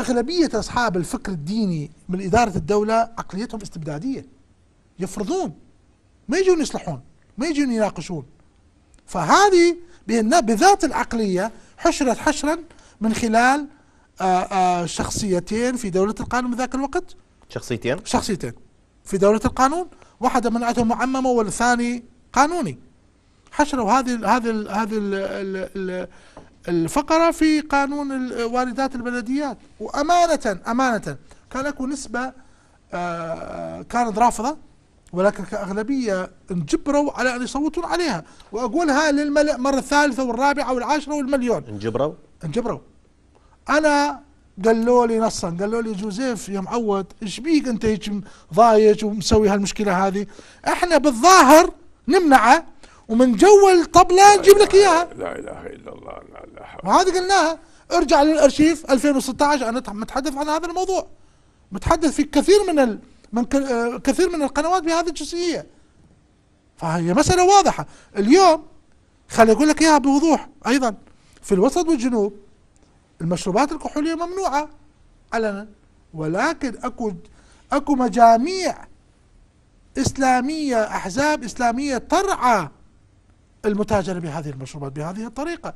أغلبية أصحاب الفكر الديني من إدارة الدولة عقليتهم استبدادية. يفرضون. ما يجون يصلحون. ما يجون يناقشون. فهذه بذات العقلية حشرت حشرا من خلال آآ آآ شخصيتين في دولة القانون ذاك الوقت. شخصيتين؟ شخصيتين. في دولة القانون. واحدة منعتهم معممة والثاني قانوني. حشروا هذه هذه هذه الفقرة في قانون واردات البلديات. وامانه أمانة كان أكو نسبة آه، كانت رافضة ولكن كأغلبية انجبروا على أن يصوتون عليها. وأقولها للملأ مرة الثالثة والرابعة والعاشرة والمليون. انجبروا؟ انجبروا. أنا قالوا لي نصا قالوا لي جوزيف يا معود إيش بيك أنت هيك ضايج ومسوي هالمشكلة هذه؟ إحنا بالظاهر نمنعه ومن جو الطبله نجيب لك إياها. لا إله إلا الله لا لا وهذه قلناها. ارجع للأرشيف 2016 أنا متحدث عن هذا الموضوع. متحدث في كثير من ال... من كثير من القنوات بهذه الجزئيه فهي مسألة واضحة. اليوم خلي أقول لك إياها بوضوح أيضا. في الوسط والجنوب المشروبات الكحولية ممنوعة علنا. ولكن أكو أكو مجاميع إسلامية أحزاب إسلامية ترعى المتاجرة بهذه المشروبات بهذه الطريقة.